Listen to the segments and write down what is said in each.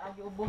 Agi ubo.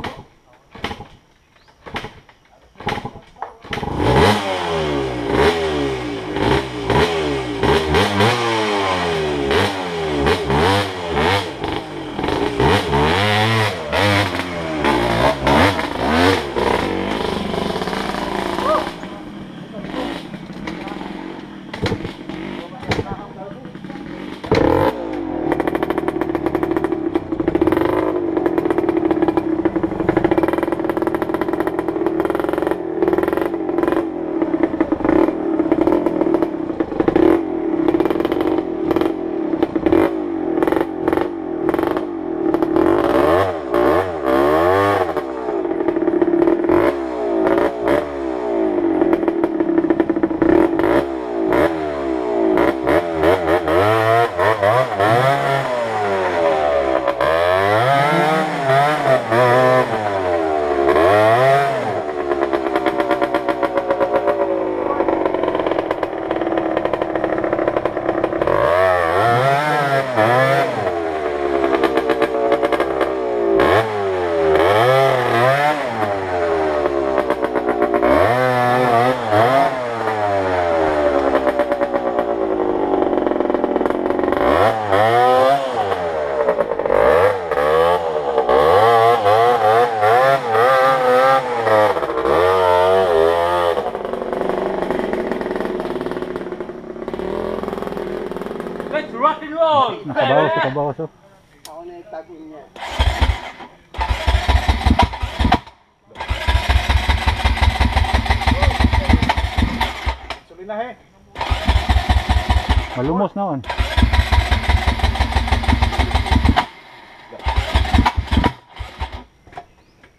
Let's rock and roll. Nakabawas, nakabawas oh. Ako na itago niya. Sulinahe. Malumos naman.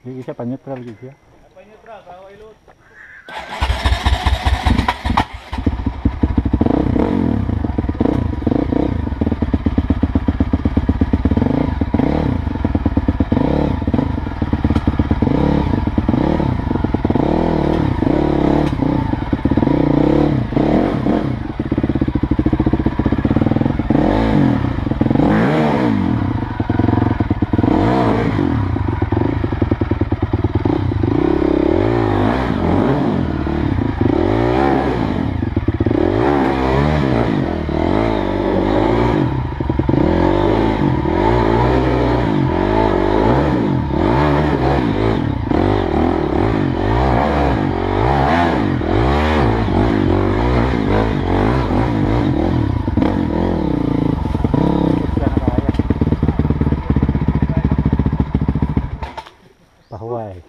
Di siya pa neutral gid siya. Wala na bag.